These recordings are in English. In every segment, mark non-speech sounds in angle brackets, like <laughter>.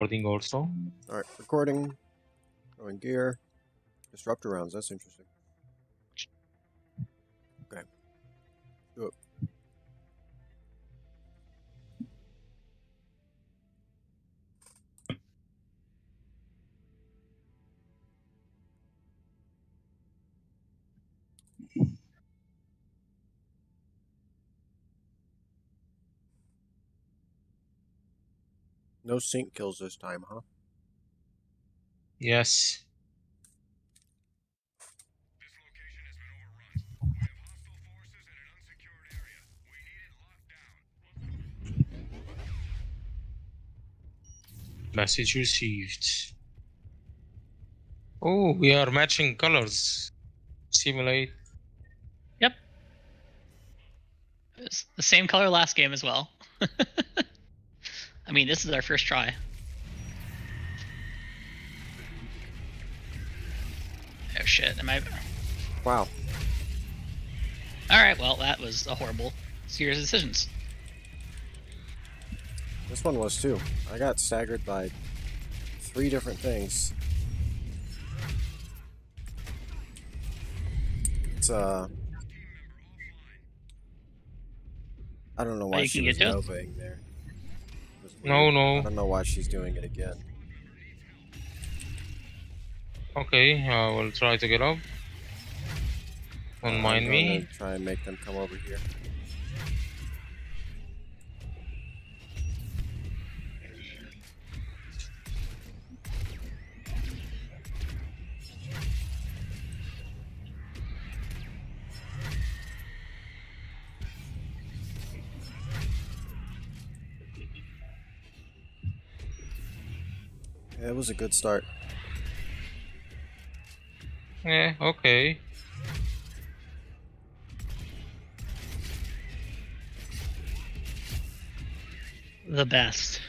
Recording also. Alright, recording. Going gear. Disruptor rounds, that's interesting. Okay. Do it. No sync kills this time, huh? Yes. Message received. Oh, we are matching colors. Simulate. Yep. It's the same color last game as well. <laughs> I mean, this is our first try. Oh shit, am I... Wow. Alright, well, that was a horrible series of decisions. This one was too. I got staggered by three different things. It's uh I don't know why Oh, she was to there. No, no. I don't know why she's doing it again. Okay, I will try to get up. Don't I'm mind me. Try and make them come over here. Yeah, it was a good start. Yeah, okay. The best.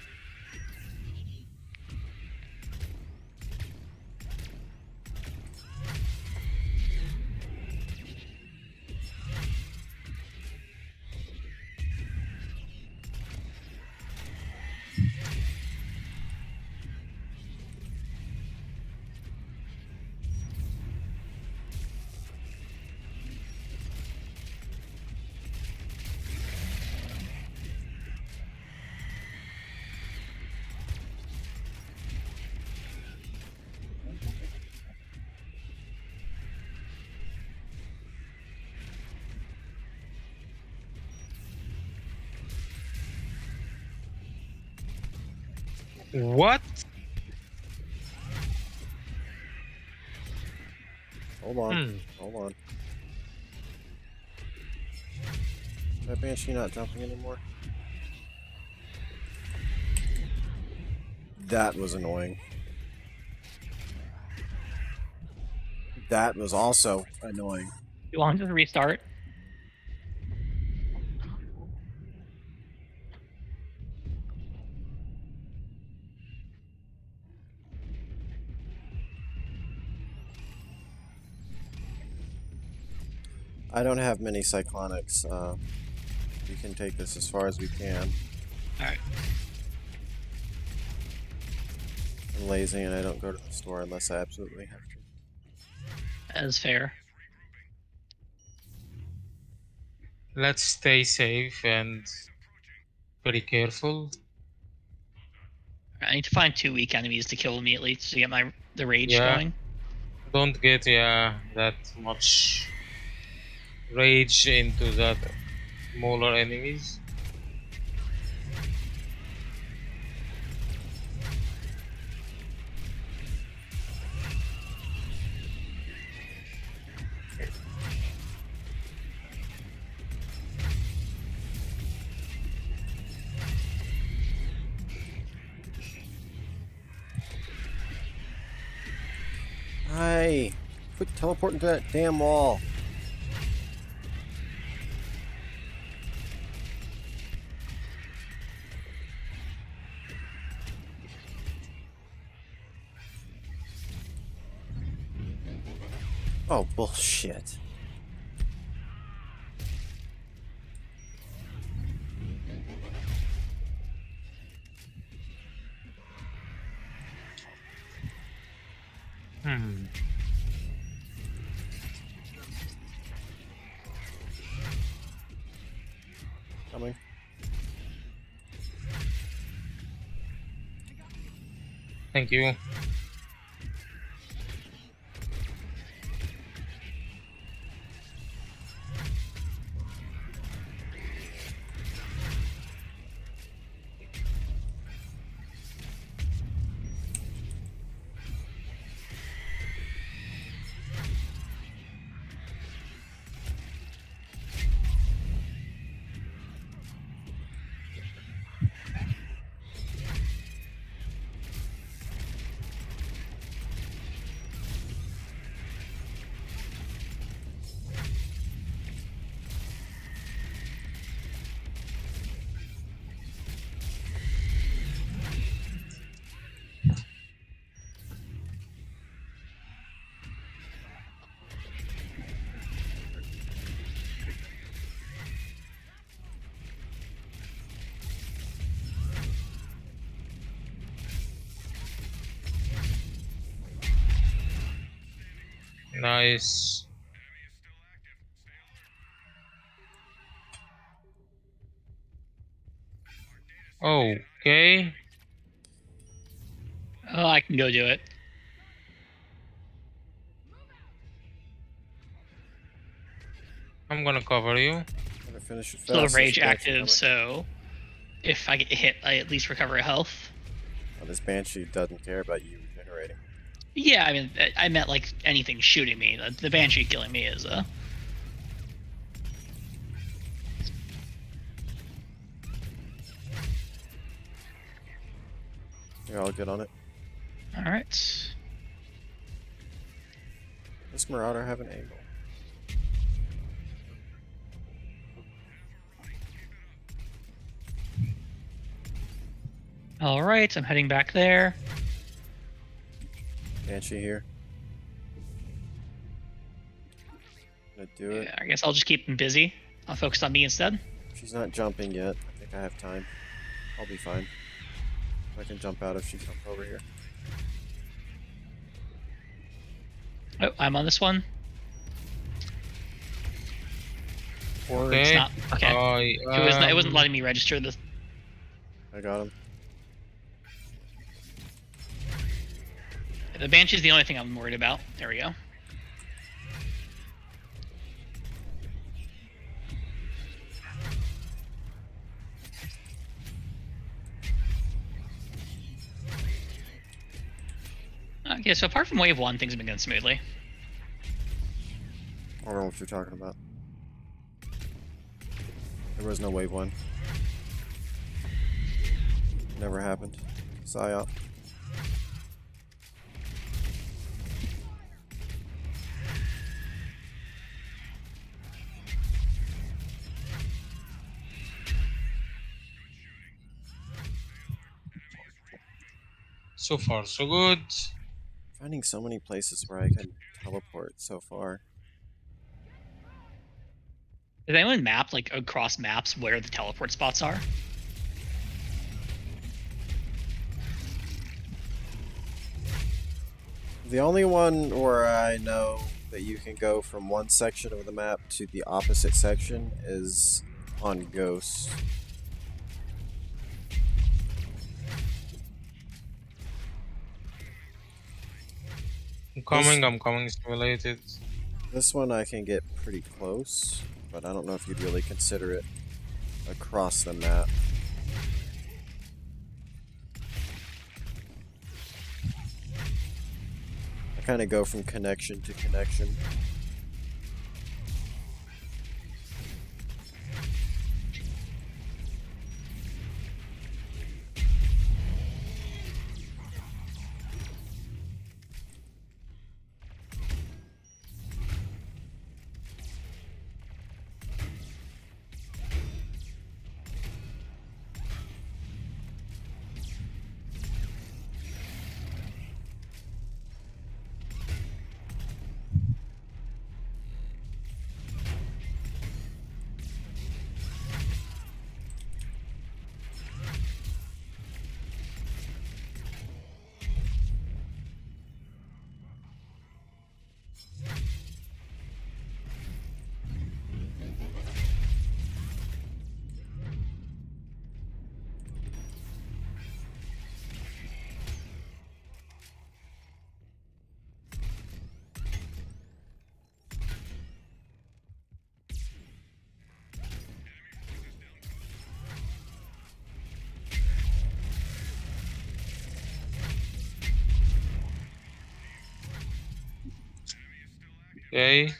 What? Hold on. Hmm. Hold on. Is that Banshee not jumping anymore? That was annoying. That was also annoying. You want to just restart? I don't have many cyclonics. Uh, we can take this as far as we can. Alright. I'm lazy and I don't go to the store unless I absolutely have to. That is fair. Let's stay safe and very careful. I need to find two weak enemies to kill immediately to get my the rage Yeah. going. Don't get yeah that much rage into that smaller enemies. Hi! Quit teleporting to that damn wall. Oh, bullshit. Hmm. Coming. Thank you. Nice. Okay. Oh, I can go do it. I'm gonna cover you. Gotta finish it Still fast. rage active, so if I get hit, I at least recover health. Oh, this banshee doesn't care about you regenerating. Yeah, I mean, I- meant like anything shooting me. The- The banshee killing me is uh Here, I'll get on it. all right. This marauder have an angle. All right, I'm heading back there. Banshee here. Gonna do it. Yeah, I guess I'll just keep them busy. I'll focus on me instead. She's not jumping yet. I think I have time. I'll be fine. I can jump out if she comes over here. Oh, I'm on this one. Or Okay. It's not okay. I, it wasn't. It wasn't um, letting me register this. I got him. The banshee's the only thing I'm worried about. There we go. Okay, so apart from wave one, things have been going smoothly. I don't know what you're talking about. There was no wave one. Never happened. Psyop. So far, so good. Finding so many places where I can teleport so far. Does anyone map like across maps where the teleport spots are? The only one where I know that you can go from one section of the map to the opposite section is on Ghost. I'm coming, I'm coming, simulated. This one I can get pretty close, but I don't know if you'd really consider it across the map. I kind of go from connection to connection. Okay.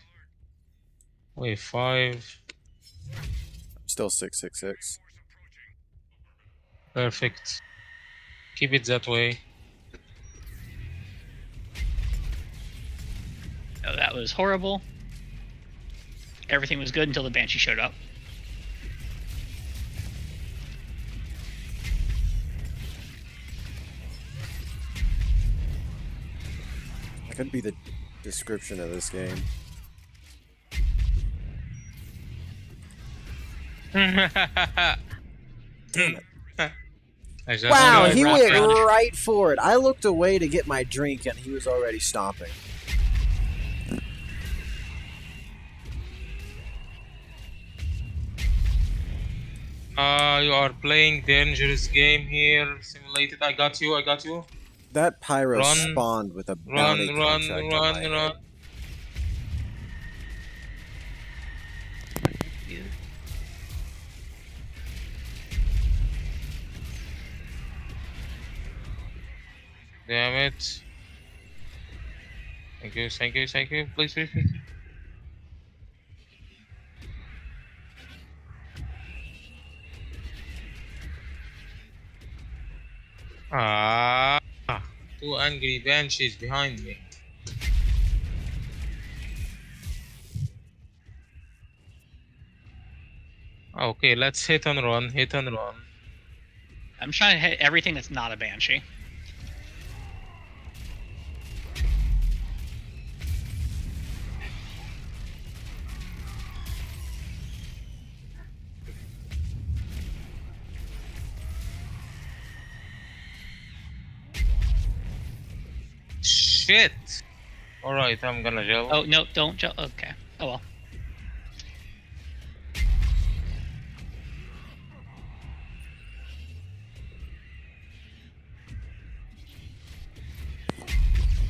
Wave five. Still 666. Perfect. Keep it that way. Oh, that was horrible. Everything was good until the Banshee showed up. That couldn't be the description of this game. Damn it. Wow, he went right for it. I looked away to get my drink and he was already stomping. Uh, you are playing dangerous game here. Simulated. I got you. I got you. That pyro Run, spawned with a Run, bounty run, contract on run, my run. Damn it. Thank you, thank you, thank you. Please, please, please. Two angry banshees behind me. Okay, let's hit and run, hit and run. I'm trying to hit everything that's not a Banshee. Shit! Alright, I'm gonna gel. Oh, no, don't jump. Okay. Oh, well.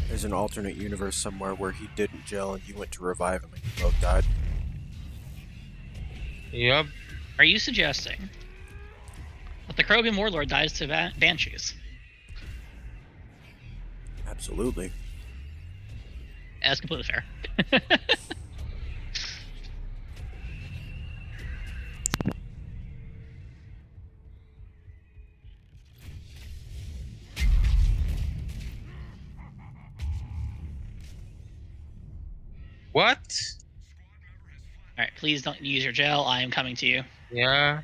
There's an alternate universe somewhere where he didn't gel and you went to revive him and you both died. Yup. Are you suggesting that the Krogan Warlord dies to ba- Banshees? Absolutely. That's completely fair. What? Alright, please don't use your gel. I am coming to you. Yeah.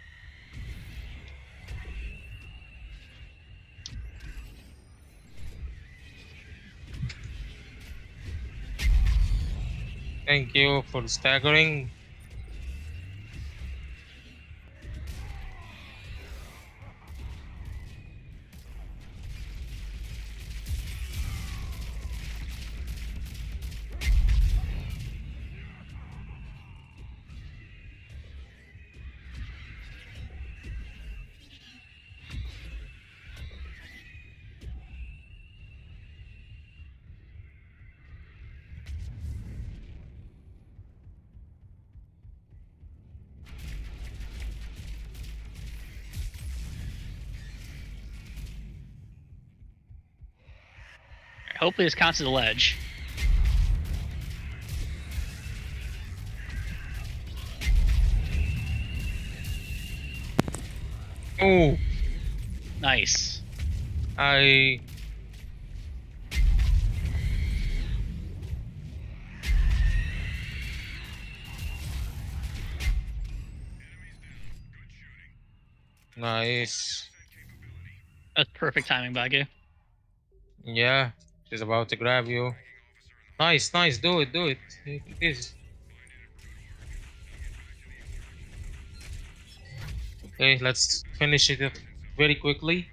Thank you for staggering. Hopefully this counts as a ledge. Oh, Nice. I. Nice. That's perfect timing, Biegoo. Yeah, she's about to grab you. Nice, nice. Do it, do it. It is. Okay, let's finish it very quickly.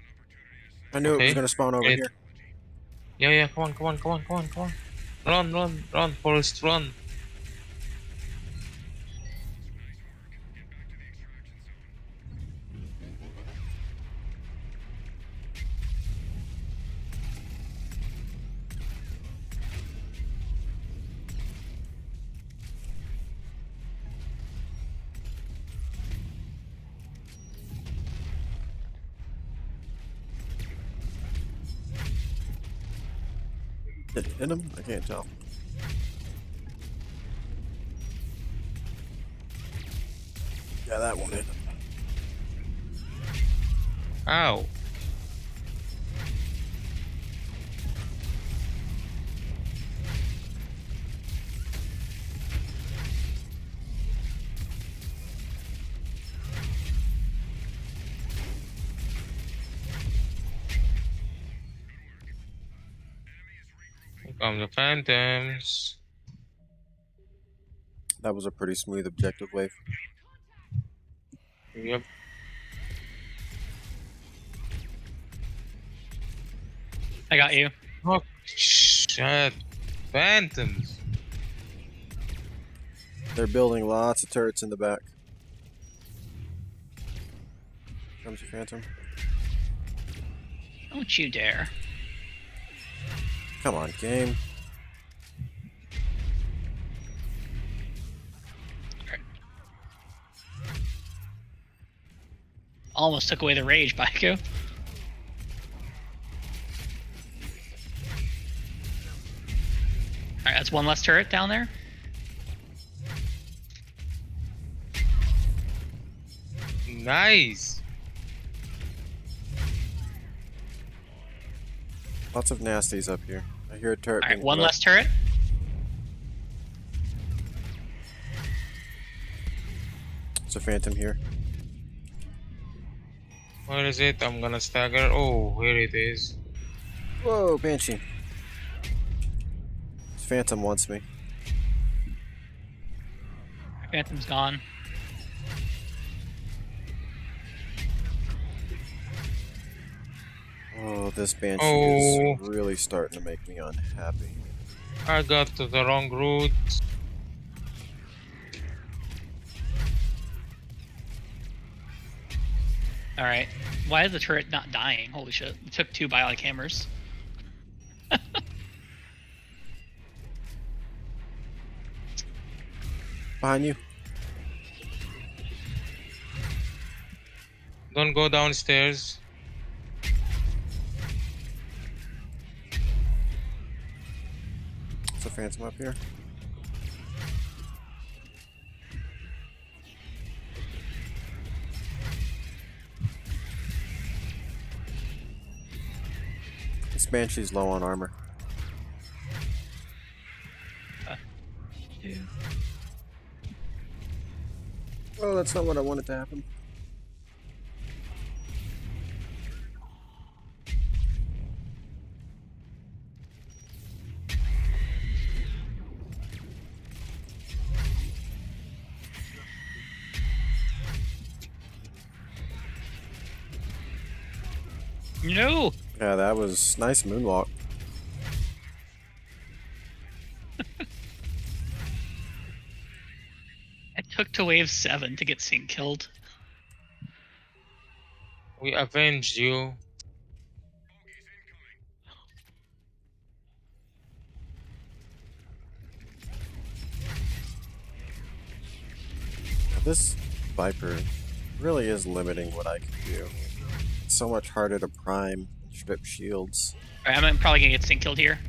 I knew it was going to spawn over Great. here. Yeah, yeah. Come on, come on, come on, come on, come on. Run, run, run, Forrest, run. Did it hit him? I can't tell. Yeah, that one hit him. Ow. Here come the phantoms. That was a pretty smooth objective wave. Yep. I got you. Oh, shit. Phantoms. They're building lots of turrets in the back. Comes your phantom. Don't you dare. Come on, game. Almost took away the rage, <laughs> Biegoo. Alright, that's one less turret down there. Nice. Lots of nasties up here. I hear a turret. Alright, being one put up. less turret. It's a phantom here. Where is it? I'm gonna stagger. Oh, here it is. Whoa, Banshee. This phantom wants me. Phantom's gone. This Banshee Oh. is really starting to make me unhappy. I got to the wrong route. Alright. Why is the turret not dying? Holy shit. It took two biotic hammers. <laughs> Behind you. Don't go downstairs. Phantom up here. This Banshee's low on armor. <laughs> Yeah. Oh, that's not what I wanted to happen. Yeah, that was nice moonwalk. <laughs> It took to wave 7 to get Sync killed. We avenged you. This Viper really is limiting what I can do. It's so much harder to prime and strip shields. Alright, I'm probably gonna get Sync killed here.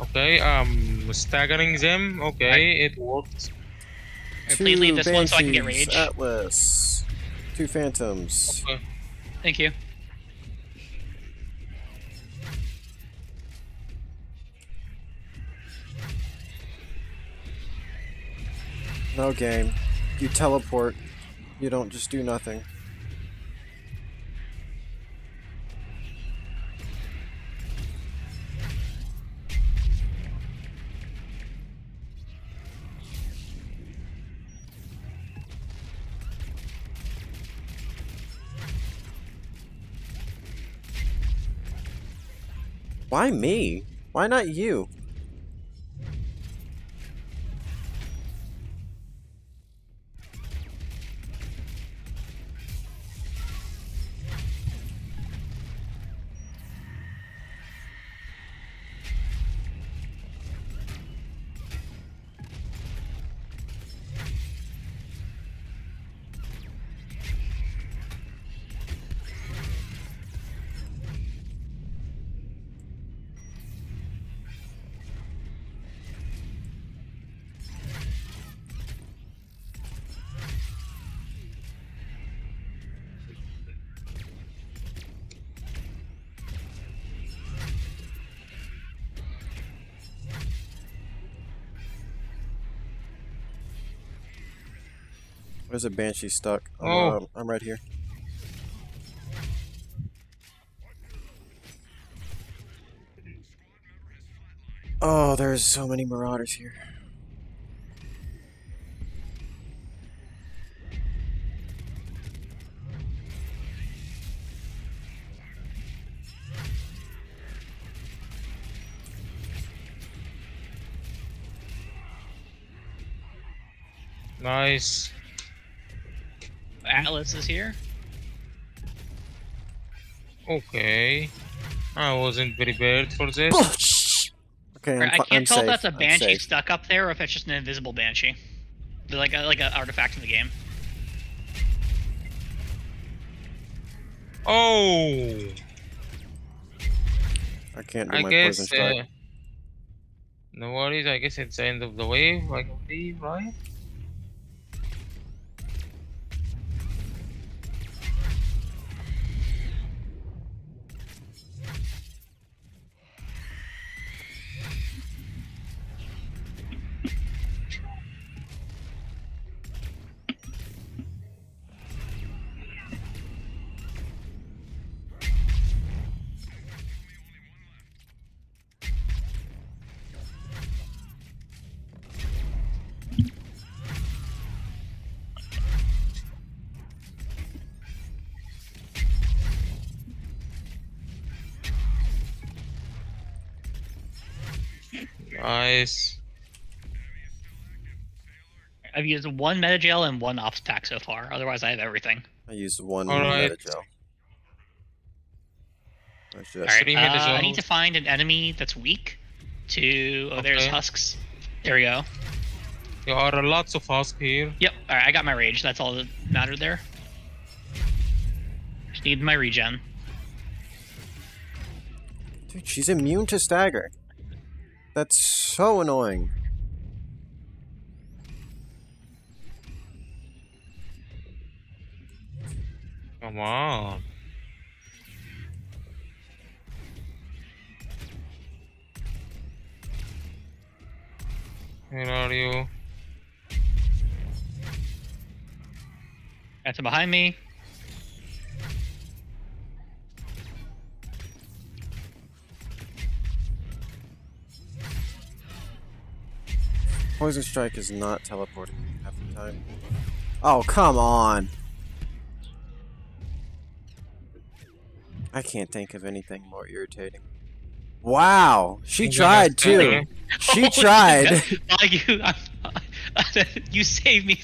Okay, um, staggering them. Okay, it worked. Alright, please leave this one so I can get rage. Atlas. Two phantoms. Okay. Thank you. No game. You teleport. You don't just do nothing. Why me? Why not you? There's a banshee stuck. Oh. um, I'm right here. Oh, there's so many marauders here. Nice. Atlas is here. Okay. I wasn't prepared for this. <laughs> Okay, I'm, I can't I'm tell safe. if that's a I'm banshee stuck up there or if it's just an invisible banshee. They're like a, like an artifact in the game. Oh, I can't do I my poison strike. Uh, no worries. I guess it's the end of the wave. I believe, right? Nice. I've used one medi-gel and one ops pack so far. Otherwise, I have everything. I used one Alright. medi-gel. Let's just- All right, uh, I need to find an enemy that's weak. To oh, there's husks. There we go. There are lots of husks here. Yep. All right, I got my rage. That's all that mattered there. Just need my regen. Dude, she's immune to stagger. That's so annoying. Come on. Where are you? That's behind me. Poison strike is not teleporting me half the time. Oh, come on. I can't think of anything more irritating. Wow, she tried too. <laughs> She tried. <laughs> You, <laughs> you saved me.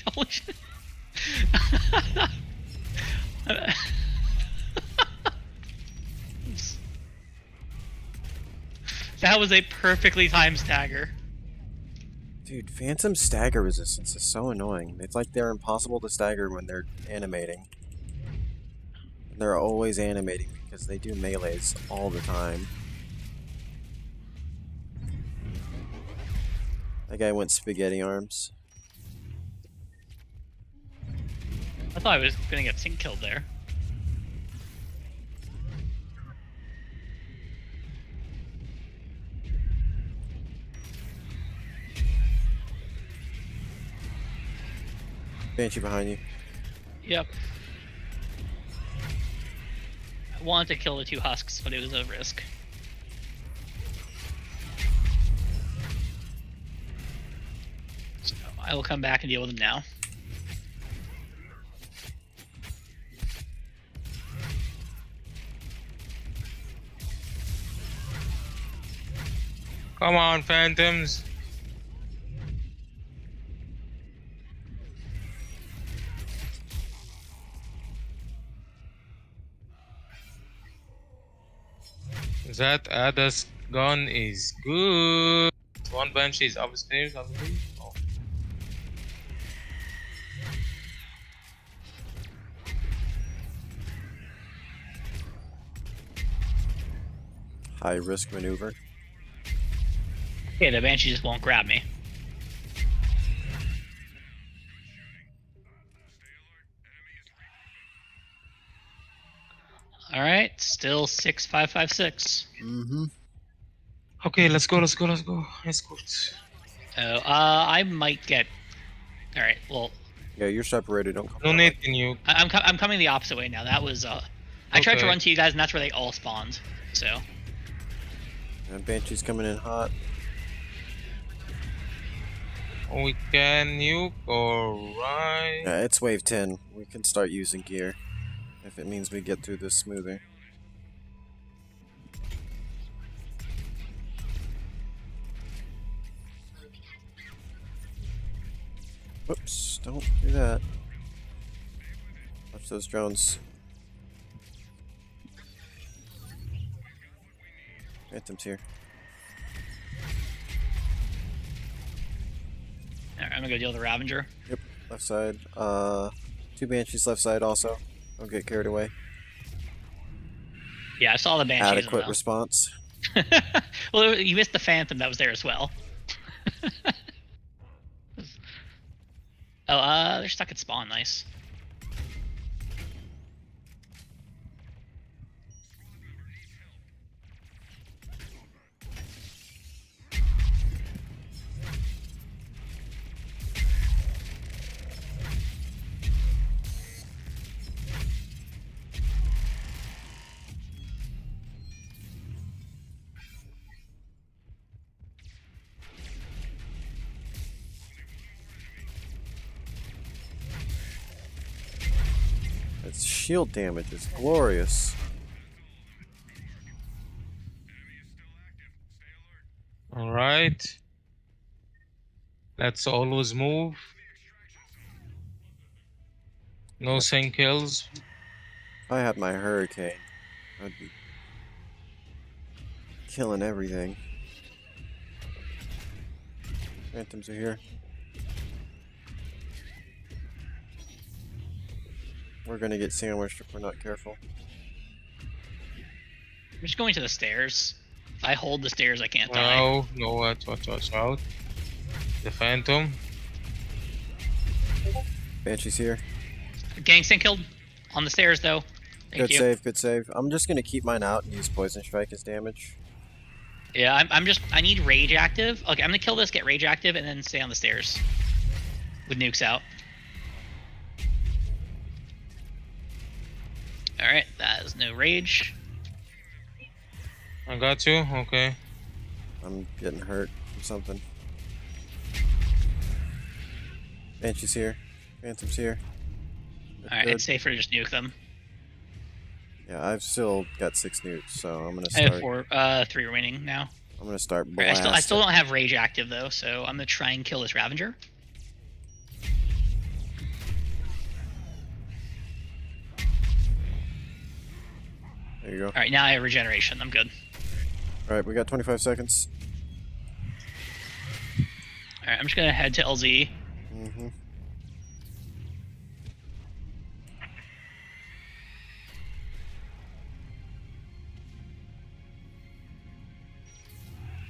That was a perfectly timed stagger. Dude, Phantom stagger resistance is so annoying. It's like they're impossible to stagger when they're animating. They're always animating because they do melees all the time. That guy went spaghetti arms. I thought I was gonna get sync killed there. Banshee behind you. Yep. I wanted to kill the two husks, but it was a risk. So I will come back and deal with them now. Come on, phantoms. That Adas gun is good. One bench is upstairs, I believe. Oh. High risk maneuver. Okay, the banshee just won't grab me. Still six five five six. Mm-hmm. Okay, let's go, let's go, let's go. Escort. Oh, uh, I might get. All right, well, Yeah, you're separated. Don't come. No that need way. to nuke. I- I'm com- I'm coming the opposite way now. That was uh, I tried to run to you guys, and that's where they all spawned. So And Banshee's coming in hot. We can nuke, alright. Yeah, it's wave 10. We can start using gear. If it means we get through this smoother. Whoops, don't do that. Watch those drones. Phantom's here. alright, I'm gonna go deal with the Ravager. Yep, left side. Uh, two Banshees left side also. Don't get carried away. Yeah, I saw the Banshees. Adequate well. response. <laughs> well, you missed the Phantom that was there as well. <laughs> oh, uh, they're stuck at spawn. Nice. Shield damage is glorious. Alright. Let's always move. No sync kills. If I had my hurricane, I'd be killing everything. Phantoms are here. We're gonna get sandwiched if we're not careful. I'm just going to the stairs. If I hold the stairs, I can't die. No, no, watch, watch, watch out. The Phantom. Banshee's here. Gangster killed on the stairs though. Thank good you. save, good save. I'm just gonna keep mine out and use poison strike as damage. Yeah, I'm, I'm just. I need rage active. Okay, I'm gonna kill this, get rage active, and then stay on the stairs with nukes out. All right, that is no rage. I got you. Okay. I'm getting hurt from something. Banshee's here. Phantom's here. All right, it's safer to just nuke them. Yeah, I've still got six nukes, so I'm gonna I have start. four, uh, three remaining now. I'm gonna start All right, I blasting. still, I still don't have rage active though, so I'm gonna try and kill this Ravager. There you go. All right, now I have regeneration. I'm good. All right, we got 25 seconds. All right, I'm just gonna head to LZ. Mm-hmm.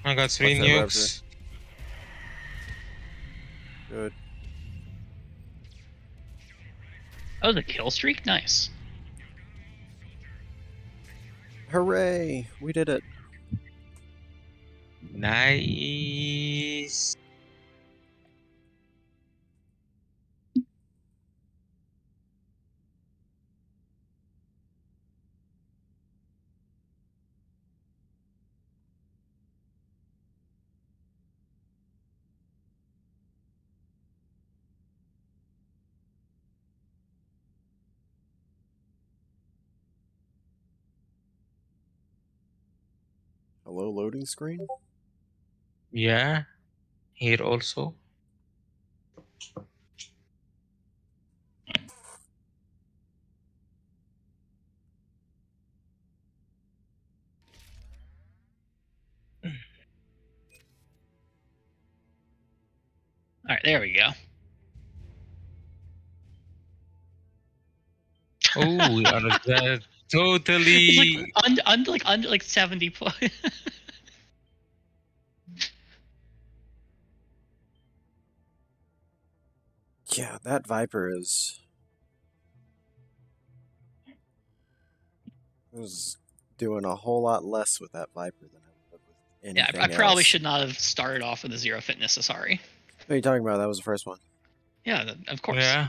I got three Watch nukes. Good. Oh, the kill streak. Nice. Hooray! We did it. Nice. Hello, loading screen. Yeah. Here also. All right, there we go. Oh, we are <laughs> that It's totally. like under, under like under like 70 plus. <laughs> Yeah, that Viper is. I was doing a whole lot less with that Viper than I would with yeah, I, I probably else. should not have started off with a zero fitness. So sorry. What are you talking about? That was the first one. Yeah, of course. Yeah.